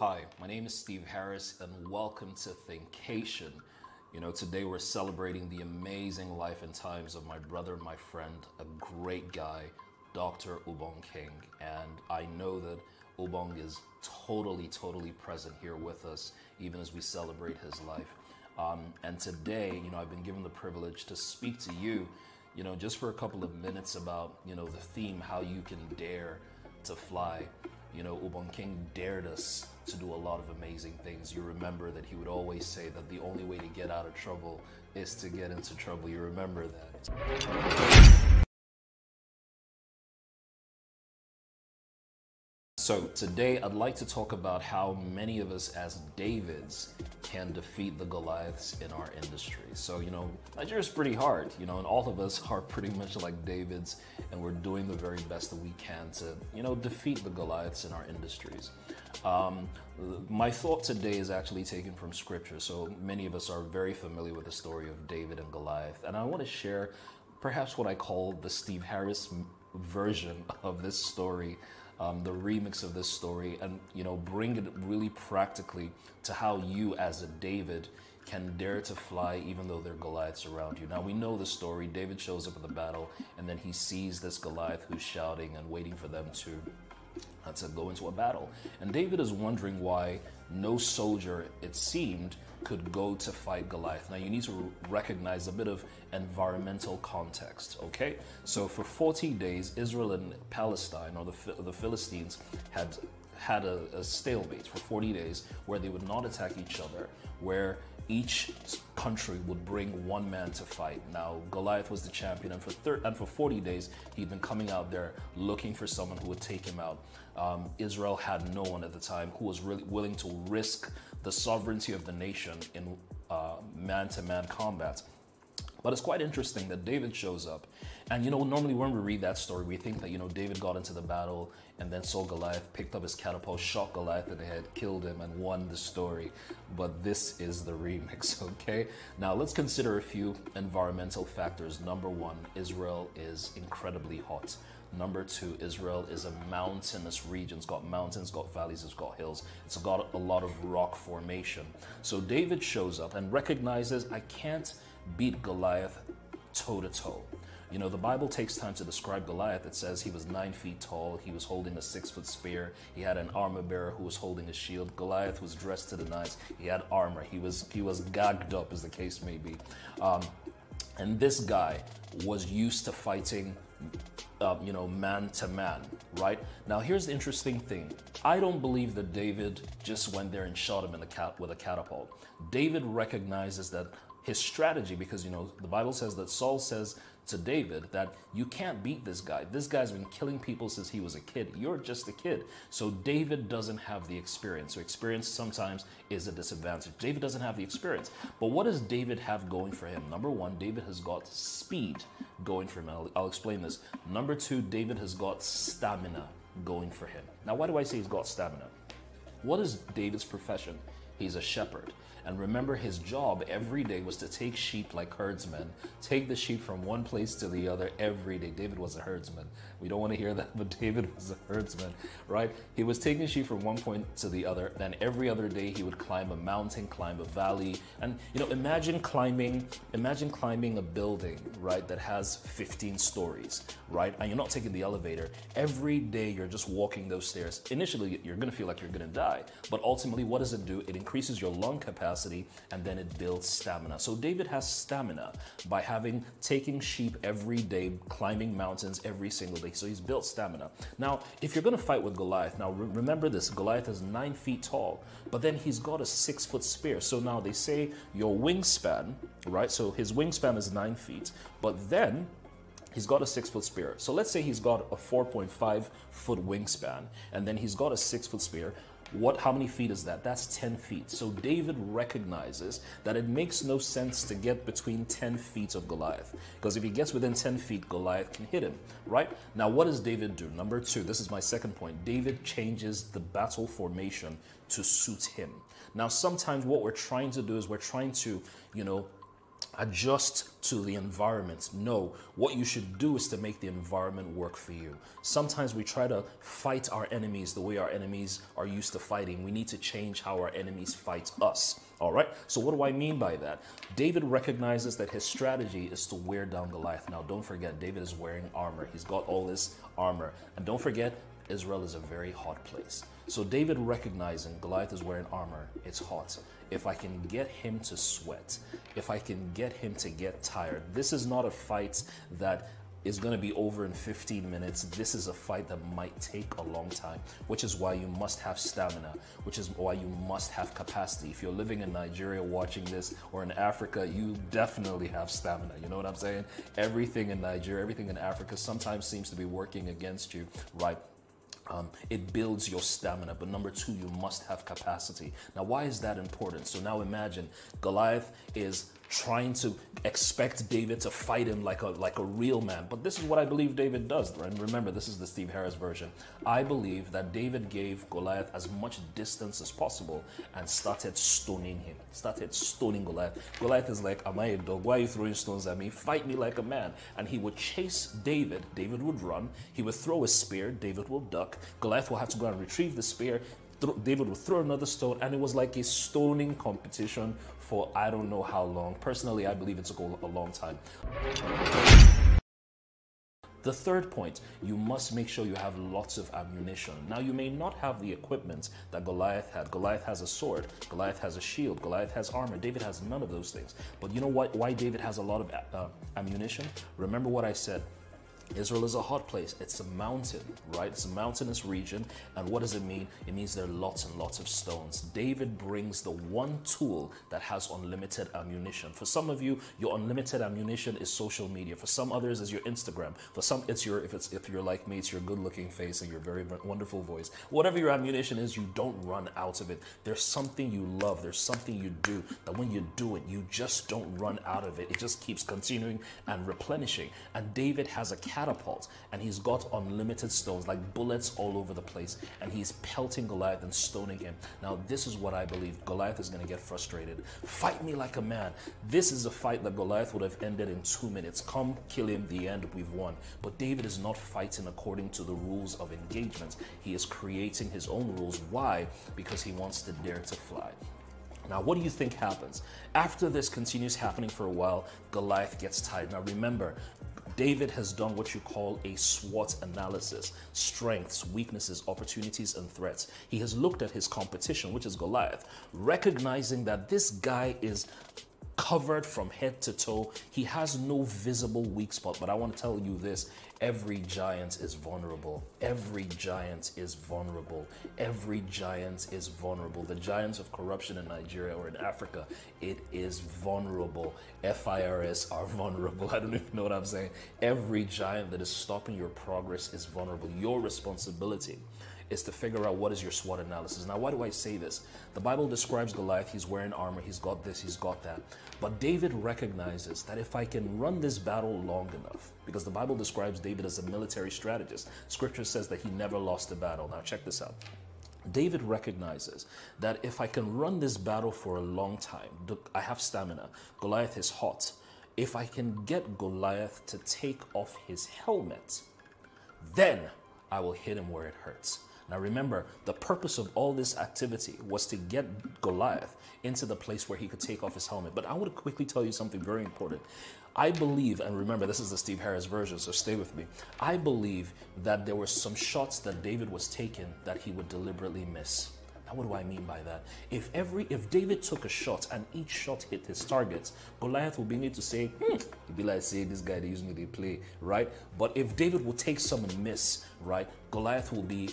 Hi, my name is Steve Harris, and welcome to Thinkation. You know, today we're celebrating the amazing life and times of my brother, my friend, a great guy, Dr. Ubong King. And I know that Ubong is totally, totally present here with us, even as we celebrate his life. Um, and today, you know, I've been given the privilege to speak to you, you know, just for a couple of minutes about, you know, the theme, how you can dare to fly. You know, Ubong King dared us to do a lot of amazing things. You remember that he would always say that the only way to get out of trouble is to get into trouble. You remember that. So, today I'd like to talk about how many of us as Davids can defeat the Goliaths in our industry. So, you know, Nigeria's pretty hard, you know, and all of us are pretty much like Davids, and we're doing the very best that we can to, you know, defeat the Goliaths in our industries. Um, my thought today is actually taken from scripture. So, many of us are very familiar with the story of David and Goliath, and I want to share perhaps what I call the Steve Harris version of this story um, the remix of this story and you know bring it really practically to how you as a david can dare to fly even though there are goliaths around you. Now we know the story. David shows up at the battle and then he sees this goliath who's shouting and waiting for them to uh, to go into a battle and david is wondering why no soldier it seemed could go to fight Goliath. Now, you need to recognize a bit of environmental context, okay? So, for 40 days, Israel and Palestine, or the, the Philistines, had had a, a stalemate for 40 days where they would not attack each other, where each country would bring one man to fight. Now, Goliath was the champion, and for thir- and for 40 days, he'd been coming out there looking for someone who would take him out. Um, Israel had no one at the time who was really willing to risk the sovereignty of the nation in man to man combat. But it's quite interesting that David shows up. And you know, normally when we read that story, we think that, you know, David got into the battle and then saw Goliath, picked up his catapult, shot Goliath in the head, killed him, and won the story. But this is the remix, okay? Now let's consider a few environmental factors. Number one, Israel is incredibly hot. Number two, Israel is a mountainous region. It's got mountains, it's got valleys, it's got hills. It's got a lot of rock formation. So David shows up and recognizes, I can't beat Goliath toe to toe. You know, the Bible takes time to describe Goliath. It says he was nine feet tall, he was holding a six foot spear, he had an armor bearer who was holding a shield. Goliath was dressed to the nines, he had armor, he was he was gagged up, as the case may be. Um, and this guy was used to fighting um, you know, man to man, right? Now, here's the interesting thing. I don't believe that David just went there and shot him in the cat with a catapult. David recognizes that his strategy, because you know the Bible says that Saul says to David that you can't beat this guy. This guy's been killing people since he was a kid. You're just a kid. So David doesn't have the experience. So experience sometimes is a disadvantage. David doesn't have the experience. But what does David have going for him? Number one, David has got speed going for him. I'll, I'll explain this. Number two, David has got stamina going for him. Now, why do I say he's got stamina? What is David's profession? He's a shepherd. And remember, his job every day was to take sheep like herdsmen, take the sheep from one place to the other every day. David was a herdsman. We don't want to hear that, but David was a herdsman, right? He was taking sheep from one point to the other. Then every other day he would climb a mountain, climb a valley, and you know, imagine climbing, imagine climbing a building, right, that has 15 stories, right? And you're not taking the elevator. Every day you're just walking those stairs. Initially, you're gonna feel like you're gonna die, but ultimately, what does it do? It increases your lung capacity and then it builds stamina. So David has stamina by having taking sheep every day, climbing mountains every single day. So he's built stamina. Now, if you're going to fight with Goliath, now re- remember this Goliath is nine feet tall, but then he's got a six foot spear. So now they say your wingspan, right? So his wingspan is nine feet, but then he's got a six foot spear. So let's say he's got a 4.5 foot wingspan, and then he's got a six foot spear. What, how many feet is that? That's 10 feet. So David recognizes that it makes no sense to get between 10 feet of Goliath. Because if he gets within 10 feet, Goliath can hit him, right? Now, what does David do? Number two, this is my second point. David changes the battle formation to suit him. Now, sometimes what we're trying to do is we're trying to, you know, adjust to the environment. No, what you should do is to make the environment work for you. Sometimes we try to fight our enemies the way our enemies are used to fighting. We need to change how our enemies fight us. All right, so what do I mean by that? David recognizes that his strategy is to wear down Goliath. Now, don't forget, David is wearing armor, he's got all this armor. And don't forget, Israel is a very hot place. So David recognizing Goliath is wearing armor, it's hot. If I can get him to sweat, if I can get him to get tired, this is not a fight that is going to be over in 15 minutes. This is a fight that might take a long time, which is why you must have stamina, which is why you must have capacity. If you're living in Nigeria watching this or in Africa, you definitely have stamina. You know what I'm saying? Everything in Nigeria, everything in Africa sometimes seems to be working against you, right? Um, it builds your stamina. But number two, you must have capacity. Now, why is that important? So now imagine Goliath is trying to expect David to fight him like a like a real man. But this is what I believe David does. And remember, this is the Steve Harris version. I believe that David gave Goliath as much distance as possible and started stoning him. Started stoning Goliath. Goliath is like, Am I a dog? Why are you throwing stones at me? Fight me like a man. And he would chase David. David would run. He would throw a spear. David will duck. Goliath will have to go and retrieve the spear. David would throw another stone, and it was like a stoning competition for I don't know how long. Personally, I believe it took a long time. The third point, you must make sure you have lots of ammunition. Now, you may not have the equipment that Goliath had. Goliath has a sword, Goliath has a shield, Goliath has armor. David has none of those things. But you know what, why David has a lot of uh, ammunition? Remember what I said Israel is a hot place. It's a mountain, right? It's a mountainous region. And what does it mean? It means there are lots and lots of stones. David brings the one tool that has unlimited ammunition. For some of you, your unlimited ammunition is social media. For some others, is your Instagram. For some, it's your if it's if you're like me, it's your good-looking face and your very wonderful voice. Whatever your ammunition is, you don't run out of it. There's something you love. There's something you do that when you do it, you just don't run out of it. It just keeps continuing and replenishing. And David has a catapult and he's got unlimited stones, like bullets all over the place, and he's pelting Goliath and stoning him. Now, this is what I believe Goliath is going to get frustrated. Fight me like a man. This is a fight that Goliath would have ended in two minutes. Come, kill him, the end, we've won. But David is not fighting according to the rules of engagement. He is creating his own rules. Why? Because he wants to dare to fly. Now, what do you think happens? After this continues happening for a while, Goliath gets tired. Now, remember, David has done what you call a SWOT analysis strengths, weaknesses, opportunities, and threats. He has looked at his competition, which is Goliath, recognizing that this guy is covered from head to toe. He has no visible weak spot. But I want to tell you this every giant is vulnerable. Every giant is vulnerable. Every giant is vulnerable. The giants of corruption in Nigeria or in Africa, it is vulnerable. FIRS are vulnerable. I don't even know what I'm saying. Every giant that is stopping your progress is vulnerable. Your responsibility is to figure out what is your SWOT analysis. Now, why do I say this? The Bible describes Goliath, he's wearing armor, he's got this, he's got that. But David recognizes that if I can run this battle long enough, because the Bible describes David as a military strategist, scripture says that he never lost a battle. Now, check this out. David recognizes that if I can run this battle for a long time, I have stamina. Goliath is hot. If I can get Goliath to take off his helmet, then I will hit him where it hurts. Now remember, the purpose of all this activity was to get Goliath into the place where he could take off his helmet. But I want to quickly tell you something very important. I believe, and remember, this is the Steve Harris version, so stay with me. I believe that there were some shots that David was taking that he would deliberately miss. Now, what do I mean by that? If every if David took a shot and each shot hit his targets, Goliath would be able to say, hmm, he'd be like, say, this guy they use me, they play, right? But if David would take some and miss, right, Goliath will be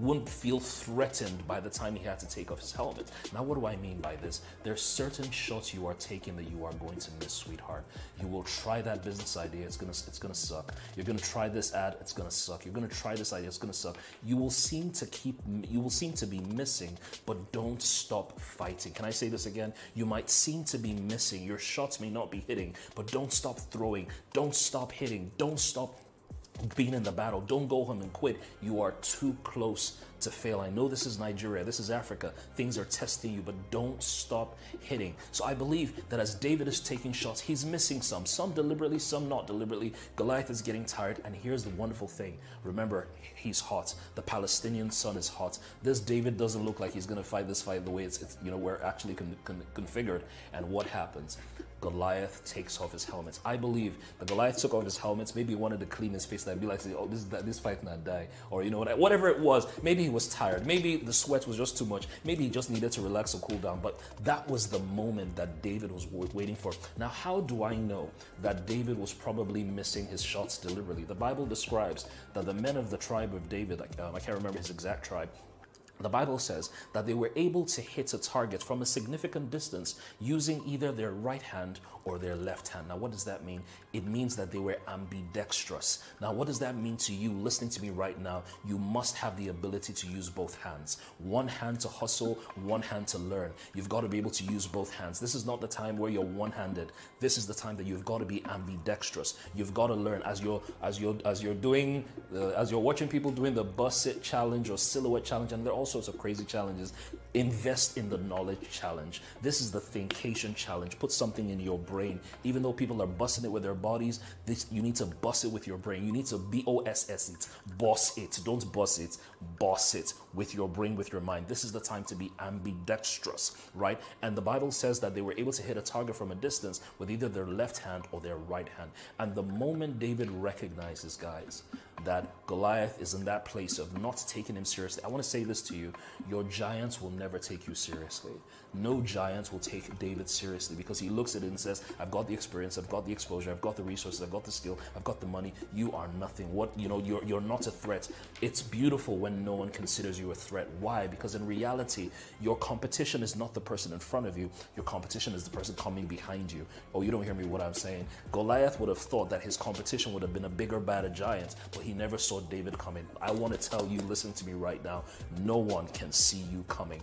wouldn't feel threatened by the time he had to take off his helmet. Now, what do I mean by this? There's certain shots you are taking that you are going to miss, sweetheart. You will try that business idea, it's gonna it's gonna suck. You're gonna try this ad, it's gonna suck. You're gonna try this idea, it's gonna suck. You will seem to keep you will seem to be missing, but don't stop fighting. Can I say this again? You might seem to be missing. Your shots may not be hitting, but don't stop throwing. Don't stop hitting. Don't stop being in the battle. Don't go home and quit. You are too close to fail. I know this is Nigeria, this is Africa. Things are testing you, but don't stop hitting. So I believe that as David is taking shots, he's missing some, some deliberately, some not deliberately. Goliath is getting tired, and here's the wonderful thing remember, he's hot. The Palestinian sun is hot. This David doesn't look like he's going to fight this fight the way it's, it's you know, we're actually con- con- configured. And what happens? Goliath takes off his helmets. I believe that Goliath took off his helmets. Maybe he wanted to clean his face be like, "Oh, this this fight not die," or you know whatever it was. Maybe he was tired. Maybe the sweat was just too much. Maybe he just needed to relax and cool down. But that was the moment that David was waiting for. Now, how do I know that David was probably missing his shots deliberately? The Bible describes that the men of the tribe of David, um, I can't remember his exact tribe, the Bible says that they were able to hit a target from a significant distance using either their right hand or their left hand. Now, what does that mean? It means that they were ambidextrous. Now, what does that mean to you listening to me right now? You must have the ability to use both hands. One hand to hustle, one hand to learn. You've got to be able to use both hands. This is not the time where you're one-handed. This is the time that you've got to be ambidextrous. You've got to learn as you're as you're as you're doing uh, as you're watching people doing the Buss It challenge or silhouette challenge, and they're all sorts of crazy challenges. Invest in the knowledge challenge. This is the thinkation challenge. Put something in your brain. Even though people are busting it with their bodies, this you need to bust it with your brain. You need to B O S S it, boss it. Don't boss it, boss it with your brain, with your mind. This is the time to be ambidextrous, right? And the Bible says that they were able to hit a target from a distance with either their left hand or their right hand. And the moment David recognizes, guys, that Goliath is in that place of not taking him seriously. I want to say this to you your giants will never take you seriously. No giants will take David seriously because he looks at it and says, I've got the experience, I've got the exposure, I've got the resources, I've got the skill, I've got the money. You are nothing. What you know, you're you're not a threat. It's beautiful when no one considers you a threat. Why? Because in reality, your competition is not the person in front of you, your competition is the person coming behind you. Oh, you don't hear me what I'm saying. Goliath would have thought that his competition would have been a bigger, badder giant, but he never saw David coming. I want to tell you, listen to me right now, no one can see you coming.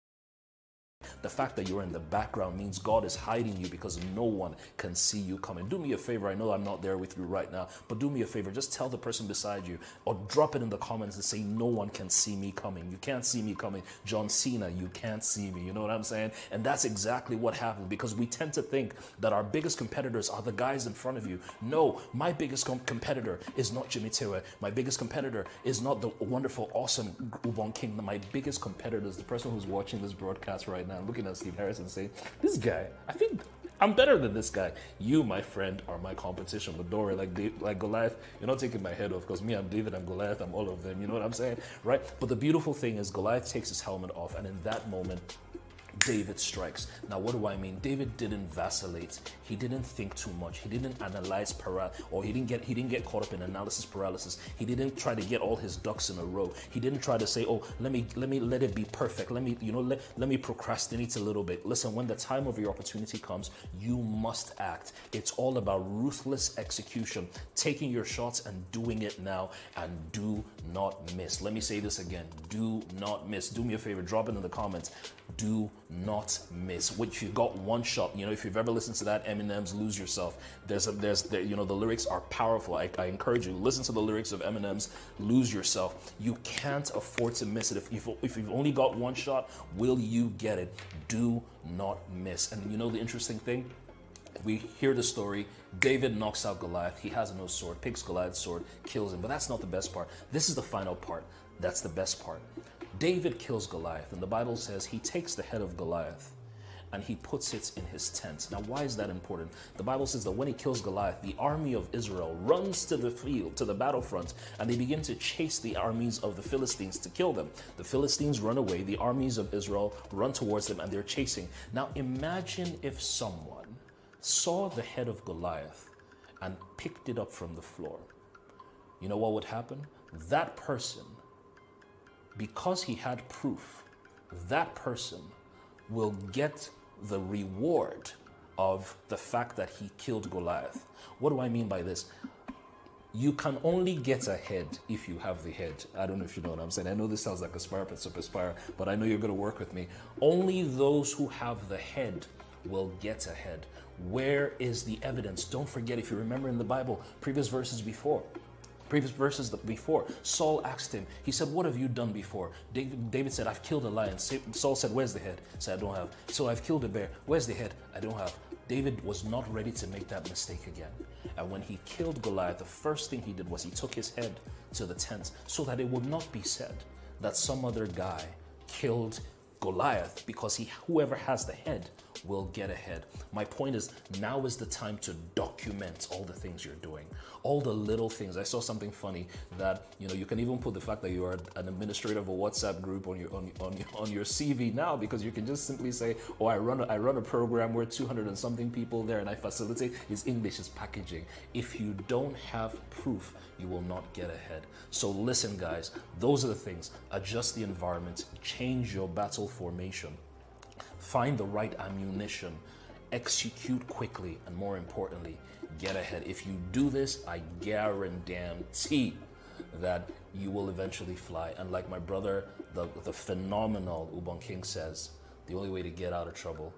The fact that you're in the background means God is hiding you because no one can see you coming. Do me a favor. I know I'm not there with you right now, but do me a favor. Just tell the person beside you or drop it in the comments and say, No one can see me coming. You can't see me coming. John Cena, you can't see me. You know what I'm saying? And that's exactly what happened because we tend to think that our biggest competitors are the guys in front of you. No, my biggest com- competitor is not Jimmy Tewe. My biggest competitor is not the wonderful, awesome Ubong King. My biggest competitor is the person who's watching this broadcast right now looking at Steve Harris and saying, This guy, I think I'm better than this guy. You, my friend, are my competition. But don't worry, like Dave, like Goliath, you're not taking my head off because me, I'm David, I'm Goliath, I'm all of them. You know what I'm saying, right? But the beautiful thing is Goliath takes his helmet off, and in that moment, David strikes. Now, what do I mean? David didn't vacillate. He didn't think too much. He didn't analyze paral or he didn't get he didn't get caught up in analysis paralysis. He didn't try to get all his ducks in a row. He didn't try to say, "Oh, let me let me let it be perfect. Let me you know let, let me procrastinate a little bit." Listen, when the time of your opportunity comes, you must act. It's all about ruthless execution, taking your shots and doing it now, and do not miss. Let me say this again: do not miss. Do me a favor, drop it in the comments. Do not miss. Which you've got one shot. You know, if you've ever listened to that Eminem's "Lose Yourself," there's a, there's there, you know the lyrics are powerful. I, I encourage you listen to the lyrics of Eminem's "Lose Yourself." You can't afford to miss it. If if, if you've only got one shot, will you get it? Do not miss. And you know the interesting thing we hear the story. David knocks out Goliath. He has no sword, picks Goliath's sword, kills him. But that's not the best part. This is the final part. That's the best part. David kills Goliath, and the Bible says he takes the head of Goliath and he puts it in his tent. Now, why is that important? The Bible says that when he kills Goliath, the army of Israel runs to the field, to the battlefront, and they begin to chase the armies of the Philistines to kill them. The Philistines run away, the armies of Israel run towards them, and they're chasing. Now, imagine if someone saw the head of Goliath and picked it up from the floor. You know what would happen? That person because he had proof, that person will get the reward of the fact that he killed Goliath. What do I mean by this? You can only get ahead if you have the head. I don't know if you know what I'm saying. I know this sounds like a spire, but super spire, but I know you're going to work with me. Only those who have the head will get ahead. Where is the evidence? Don't forget, if you remember in the Bible, previous verses before, previous verses before, Saul asked him, he said, What have you done before? David, said, I've killed a lion. Saul said, Where's the head? He said, I don't have. So I've killed a bear. Where's the head? I don't have. David was not ready to make that mistake again. And when he killed Goliath, the first thing he did was he took his head to the tent so that it would not be said that some other guy killed Goliath because he whoever has the head will get ahead. My point is now is the time to document all the things you're doing, all the little things. I saw something funny that you know you can even put the fact that you are an administrator of a WhatsApp group on your on, on, on your CV now because you can just simply say, "Oh, I run a, I run a program where 200 and something people there, and I facilitate is English is packaging." If you don't have proof, you will not get ahead. So listen, guys, those are the things. Adjust the environment, change your battle formation find the right ammunition, execute quickly, and more importantly, get ahead. If you do this, I guarantee that you will eventually fly. And like my brother, the, the phenomenal Ubong King says, the only way to get out of trouble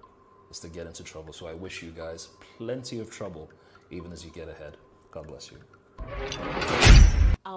is to get into trouble. So I wish you guys plenty of trouble even as you get ahead. God bless you.